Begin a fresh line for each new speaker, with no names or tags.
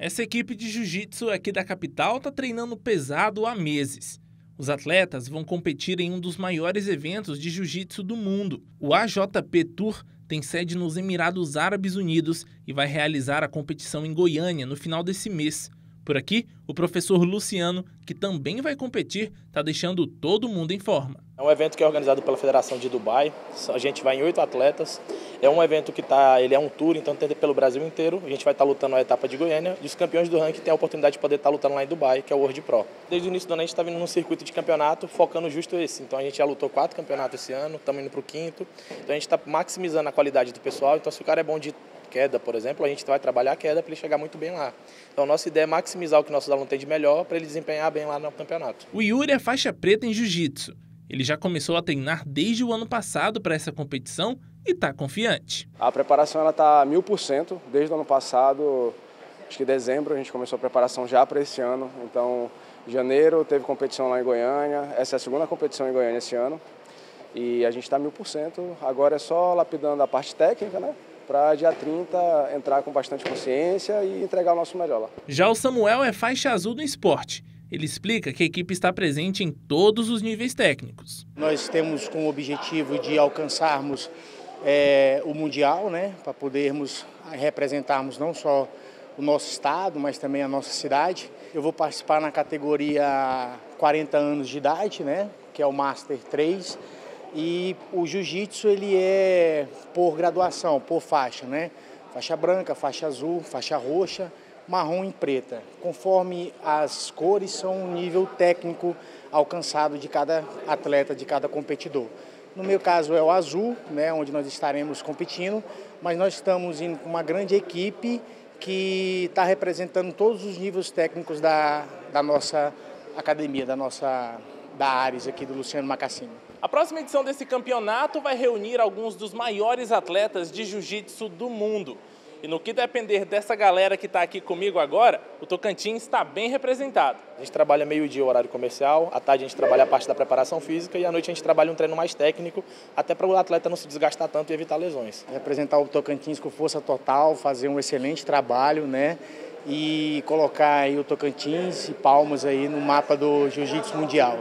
Essa equipe de jiu-jitsu aqui da capital está treinando pesado há meses. Os atletas vão competir em um dos maiores eventos de jiu-jitsu do mundo. O AJP Tour tem sede nos Emirados Árabes Unidos e vai realizar a competição em Goiânia no final desse mês. Por aqui, o professor Luciano, que também vai competir, está deixando todo mundo em forma.
É um evento que é organizado pela Federação de Dubai. A gente vai em oito atletas. É um evento que tá, ele é um tour, então tem pelo Brasil inteiro. A gente vai estar tá lutando a etapa de Goiânia e os campeões do ranking têm a oportunidade de poder estar tá lutando lá em Dubai, que é o World Pro. Desde o início do ano a gente está vindo num circuito de campeonato focando justo esse. Então a gente já lutou quatro campeonatos esse ano, estamos indo para o quinto. Então a gente está maximizando a qualidade do pessoal. Então se o cara é bom de queda, por exemplo, a gente vai trabalhar a queda para ele chegar muito bem lá. Então, a nossa ideia é maximizar o que nossos alunos têm de melhor para ele desempenhar bem lá no campeonato.
O Yuri é faixa preta em jiu-jitsu. Ele já começou a treinar desde o ano passado para essa competição e está confiante.
A preparação está mil por cento. Desde o ano passado, acho que dezembro, a gente começou a preparação já para esse ano. Então, janeiro teve competição lá em Goiânia. Essa é a segunda competição em Goiânia esse ano. E a gente está mil por cento. Agora é só lapidando a parte técnica, né? Para dia 30 entrar com bastante consciência e entregar o nosso melhor lá.
Já o Samuel é faixa azul no esporte. Ele explica que a equipe está presente em todos os níveis técnicos.
Nós temos como objetivo de alcançarmos é, o Mundial, né, para podermos representarmos não só o nosso estado, mas também a nossa cidade. Eu vou participar na categoria 40 anos de idade, né, que é o Master 3 e o jiu-jitsu ele é por graduação, por faixa, né? Faixa branca, faixa azul, faixa roxa, marrom e preta. Conforme as cores são o nível técnico alcançado de cada atleta, de cada competidor. No meu caso é o azul, né, onde nós estaremos competindo, mas nós estamos em uma grande equipe que está representando todos os níveis técnicos da, da nossa academia, da nossa da Ares aqui do Luciano Macassini.
A próxima edição desse campeonato vai reunir alguns dos maiores atletas de jiu-jitsu do mundo. E no que depender dessa galera que está aqui comigo agora, o Tocantins está bem representado.
A gente trabalha meio-dia horário comercial, à tarde a gente trabalha a parte da preparação física e à noite a gente trabalha um treino mais técnico, até para o atleta não se desgastar tanto e evitar lesões.
Representar o Tocantins com força total, fazer um excelente trabalho, né? E colocar aí o Tocantins e Palmas aí no mapa do Jiu-Jitsu Mundial.